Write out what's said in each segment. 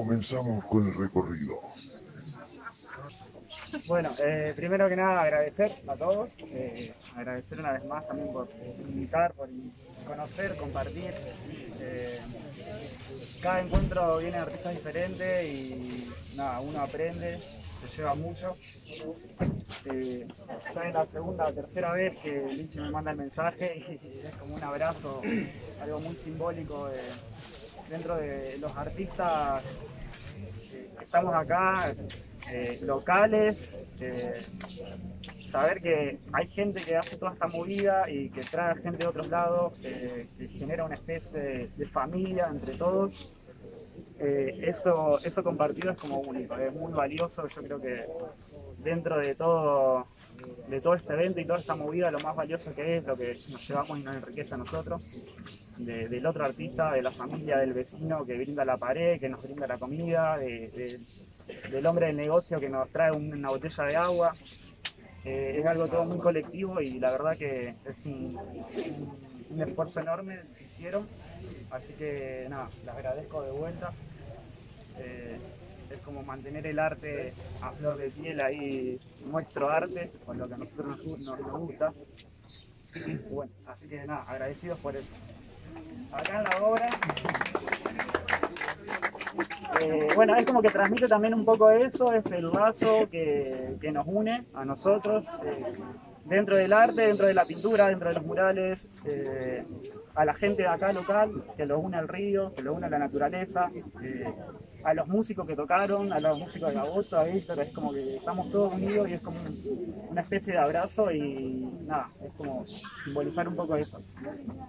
comenzamos con el recorrido. Bueno, eh, primero que nada agradecer a todos, eh, agradecer una vez más también por invitar, por conocer, compartir. Eh, cada encuentro viene artistas diferentes y nada, uno aprende, se lleva mucho. Ya es la segunda o tercera vez que Linche me manda el mensaje y es como un abrazo, algo muy simbólico dentro de los artistas eh, que estamos acá, eh, locales, eh, saber que hay gente que hace toda esta movida y que trae gente de otros lados, que genera una especie de, familia entre todos. Eso, eso compartido es como único, es muy valioso. Yo creo que dentro de todo, de todo este evento y toda esta movida, lo más valioso que es lo que nos llevamos y nos enriquece a nosotros, de- del otro artista, de la familia, del vecino que brinda la pared, que nos brinda la comida, de- de- del hombre del negocio que nos trae un- una botella de agua. Eh, es algo todo muy colectivo y la verdad que es un, esfuerzo enorme que hicieron. Así que nada, les agradezco de vuelta. Eh, es como mantener el arte a flor de piel ahí, nuestro arte, con lo que a nosotros nos, nos- gusta. Bueno, así que nada, agradecidos por eso. Acá en la obra, eh, bueno, es como que transmite también un poco eso, es el lazo que, que nos une a nosotros, eh, dentro del arte, dentro de la pintura, dentro de los murales, eh, a la gente de acá local, que lo une al río, que lo une a la naturaleza, a los músicos que tocaron, a los músicos de Gaboto, a Víctor, es como que estamos todos unidos y es como un- una especie de abrazo y nada, es como simbolizar un poco eso.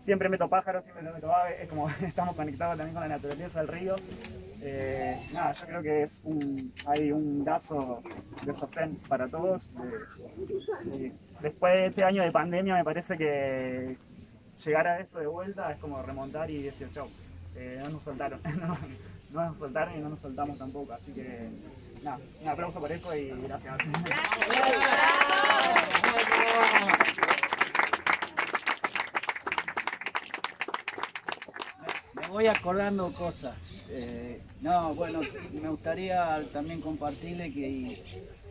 Siempre meto pájaros, siempre meto aves, es como estamos conectados también con la naturaleza del río. Eh, nada, yo creo que es un, hay un lazo de sostén para todos. Eh, después de este año de pandemia me parece que llegar a esto de vuelta es como remontar y decir chau. Eh, no nos soltaron, no, no nos soltaron y no nos soltamos tampoco, así que nada, un aplauso por eso y gracias. Me voy acordando cosas. Eh, no, bueno, me gustaría también compartirle que y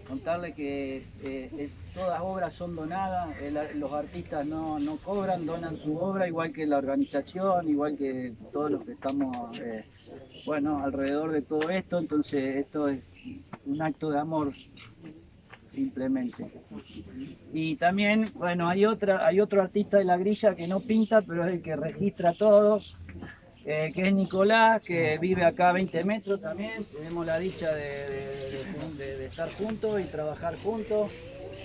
contarle que eh, eh, todas obras son donadas, los artistas no, no cobran, donan su obra, igual que la organización, igual que todos los que estamos, eh, bueno, alrededor de todo esto, entonces esto es un acto de amor simplemente. Y también, bueno, hay otra, hay otro artista de la grilla que no pinta, pero es el que registra todo, eh, que es Nicolás, que vive acá a 20 metros también. Tenemos la dicha de, estar juntos y trabajar juntos.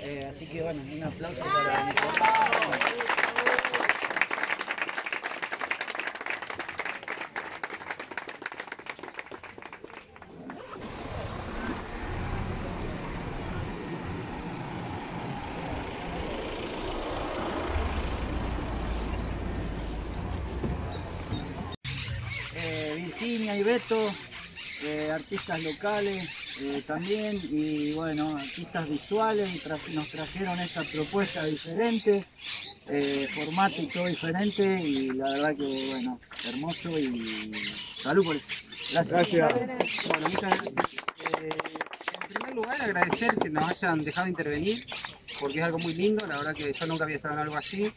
Eh, así que bueno, un aplauso para Nicolás. eh, Y Beto, eh, artistas locales eh, también, y bueno, artistas visuales, y tra- nos trajeron esta propuesta diferente, eh, formato y todo diferente, y la verdad que bueno, hermoso y salud por eso. Gracias. Bueno, muchas gracias. Eh, en primer lugar, agradecer que nos hayan dejado intervenir, porque es algo muy lindo. La verdad que yo nunca había estado en algo así.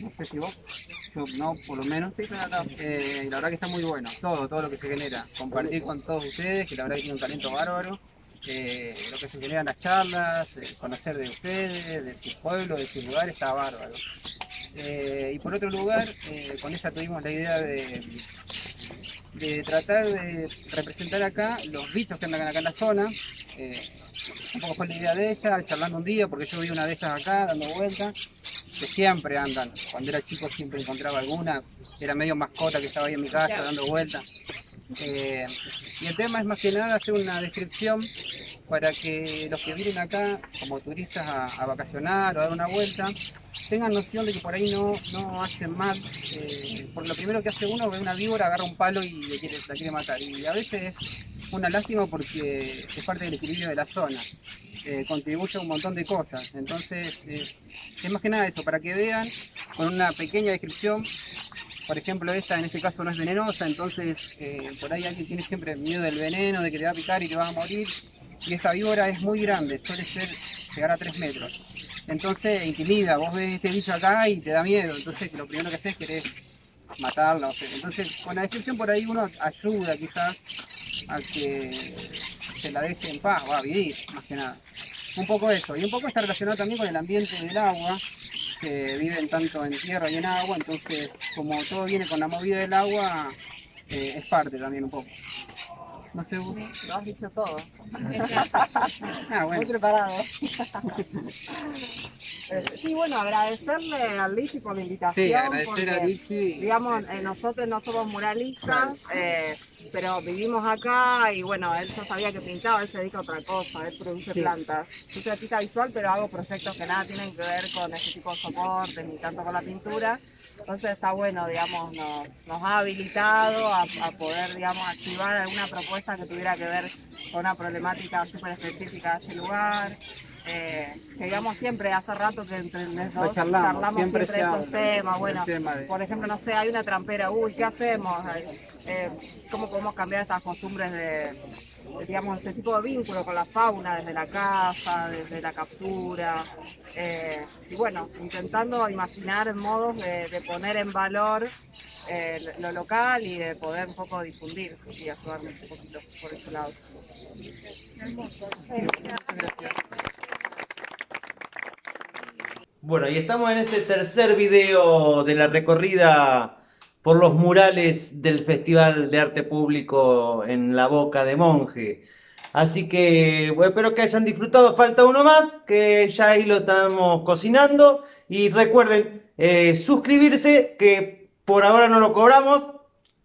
No sé si vos, no, por lo menos. Eh, y la verdad que está muy bueno, todo, todo lo que se genera. Compartir con todos ustedes, que la verdad que tienen un talento bárbaro. Eh, lo que se genera en las charlas, eh, conocer de ustedes, de su pueblo, de su lugar, está bárbaro. Eh, y por otro lugar, eh, con esta tuvimos la idea de, de tratar de representar acá los bichos que andan acá en la zona. Eh, un poco fue la idea de ella, charlando un día, porque yo vi una de ellas acá dando vueltas, que siempre andan. Cuando era chico siempre encontraba alguna, era medio mascota que estaba ahí en mi casa dando vueltas. Eh, y el tema es más que nada hacer una descripción para que los que vienen acá como turistas a, vacacionar o a dar una vuelta tengan noción de que por ahí no, no hacen mal. eh, porque lo primero que hace uno ve una víbora, agarra un palo y quiere, la quiere matar. Y a veces es una lástima porque es parte del equilibrio de la zona. Eh, contribuye a un montón de cosas. Entonces, eh, es más que nada eso, para que vean con una pequeña descripción por ejemplo, esta en este caso no es venenosa, entonces eh, por ahí alguien tiene siempre miedo del veneno, de que te va a picar y te va a morir. Y esta víbora es muy grande, suele ser llegar a 3 metros. Entonces intimida, vos ves este bicho acá y te da miedo, entonces lo primero que haces es querer matarla. entonces con la descripción por ahí uno ayuda quizás a que se la deje en paz, va a vivir, más que nada. Un poco eso, y un poco está relacionado también con el ambiente del agua, que viven tanto en tierra y en agua, entonces como todo viene con la movida del agua, eh, es parte también un poco. No sé. Lo has dicho todo. Ah, Muy bueno. preparado. Eh, sí, bueno, agradecerle a Lichi por la invitación. Sí, agradecer a porque, Lichi. Digamos, eh, nosotros no somos muralistas, eh, pero vivimos acá y bueno, él ya sabía que pintaba, él se dedica a otra cosa, él produce Sí. plantas. Yo soy artista visual, pero hago proyectos que nada tienen que ver con este tipo de soportes, ni tanto con la pintura. Entonces está bueno, digamos, nos, nos ha habilitado a, a poder, digamos, activar alguna propuesta que tuviera que ver con una problemática súper específica de ese lugar. Eh, que digamos siempre, hace rato que entre dos charlamos, charlamos siempre siempre, estos habla temas. Bueno, tema de- por ejemplo, no sé, hay una trampera, uy, ¿qué hacemos? Eh, ¿Cómo podemos cambiar estas costumbres de, digamos, este tipo de vínculo con la fauna, desde la caza, desde la captura? Eh, y bueno, intentando imaginar modos de, poner en valor eh, lo local y de poder un poco difundir y ayudarnos un poquito por ese lado. Bueno, y estamos en este tercer video de la recorrida por los murales del Festival de Arte Público en la Boca de Monje. Así que bueno, espero que hayan disfrutado. Falta uno más, que ya ahí lo estamos cocinando. Y recuerden eh, suscribirse, que por ahora no lo cobramos.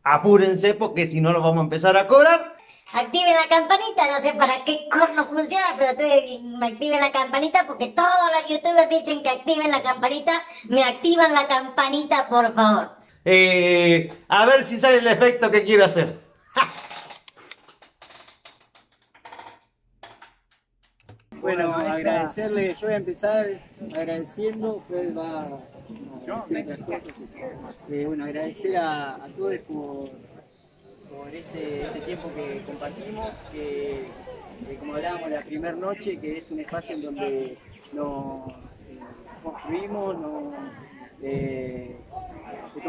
Apúrense, porque si no lo vamos a empezar a cobrar. Activen la campanita, no sé para qué corno funciona, pero ustedes activen la campanita porque todos los youtubers dicen que activen la campanita. Me activan la campanita, por favor. Eh, a ver si sale el efecto que quiero hacer. Bueno, agradecerle, yo voy a empezar agradeciendo, pues va a cosas. Eh, bueno, agradecer a, a todos por, por este, este tiempo que compartimos, que, que como hablábamos la primera noche, que es un espacio en donde nos eh, construimos, nos eh,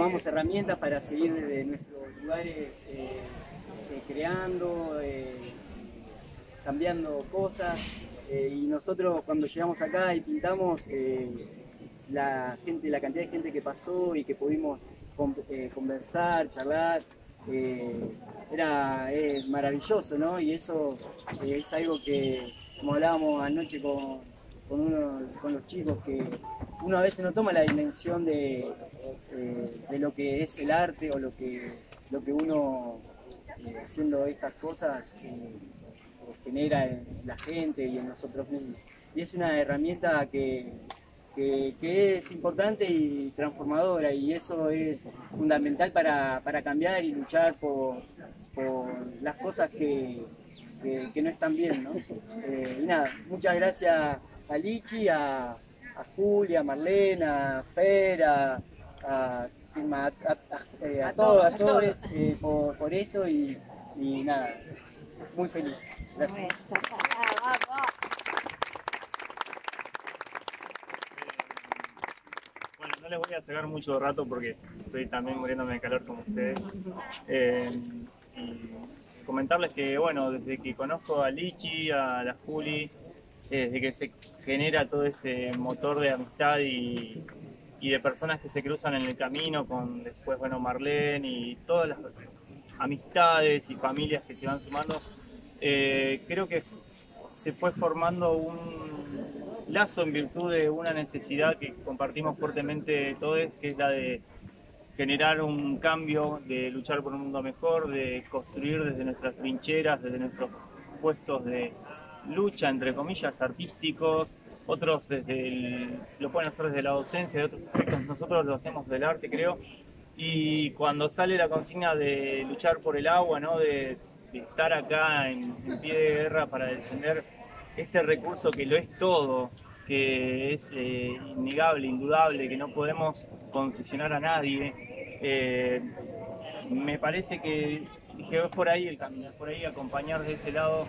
tomamos herramientas para seguir desde nuestros lugares eh, eh, creando, eh, cambiando cosas. y nosotros cuando llegamos acá y pintamos, la gente, la cantidad de gente que pasó y que pudimos con- conversar, charlar, era maravilloso, ¿no? Y eso es algo que, como hablábamos anoche con, con, uno, con los chicos, que uno a veces no toma la dimensión de, eh, de lo que es el arte o lo que, lo que uno eh, haciendo estas cosas eh, genera en la gente y en nosotros mismos. Y es una herramienta que, que- que es importante y transformadora y eso es fundamental para, para cambiar y luchar por, por las cosas que, que- no están bien. ¿no? Y nada, muchas gracias a Lichi, a, a Julia, a Marlene, a Fer, a, a, ¿quién más? a, a- eh, a todos, a todos eh, por, por esto y, y nada, muy feliz. Gracias. Bueno, no les voy a sacar mucho rato porque estoy también muriéndome de calor como ustedes. Eh, y comentarles que, bueno, desde que conozco a Lichi, a la Juli, desde que se genera todo este motor de amistad y, y de personas que se cruzan en el camino, con después, bueno, Marlene y todas las amistades y familias que se van sumando, eh, creo que se fue formando un lazo en virtud de una necesidad que compartimos fuertemente todos, que es la de generar un cambio, de luchar por un mundo mejor, de construir desde nuestras trincheras, desde nuestros puestos de lucha, entre comillas, artísticos, otros desde lo pueden hacer desde la docencia, de otros aspectos, nosotros lo hacemos del arte, creo, y cuando sale la consigna de luchar por el agua, ¿no? de, de estar acá en, pie de guerra para defender este recurso que lo es todo, que es eh, innegable, indudable, que no podemos concesionar a nadie, Eh, me parece que es por ahí el camino, es por ahí acompañar de ese lado,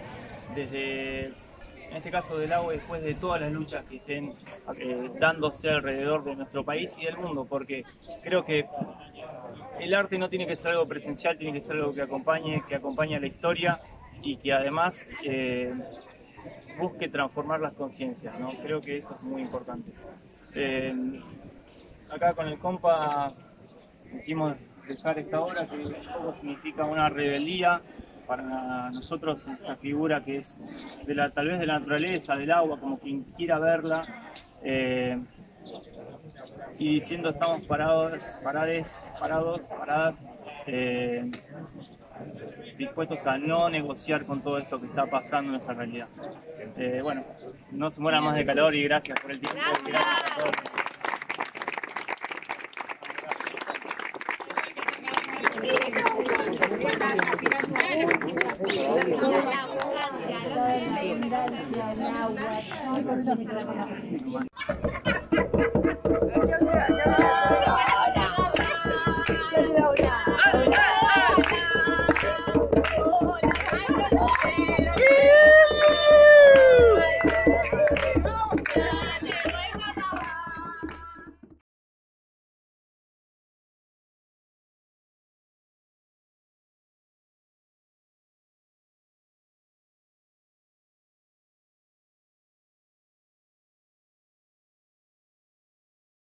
desde, en este caso del agua, después de todas las luchas que estén eh, dándose alrededor de nuestro país y del mundo, porque creo que el arte no tiene que ser algo presencial, tiene que ser algo que acompañe, que acompañe a la historia y que además eh, busque transformar las conciencias, ¿no? Creo que eso es muy importante. Eh, acá con el compa decimos dejar esta obra que un poco significa una rebeldía para nosotros esta figura que es de la, tal vez de la naturaleza, del agua, como quien quiera verla. eh, y diciendo estamos parados, parades, parados, paradas, eh, dispuestos a no negociar con todo esto que está pasando en nuestra realidad. Eh, bueno, no se muera más de calor y gracias por el tiempo. gracias a todos. Yeah.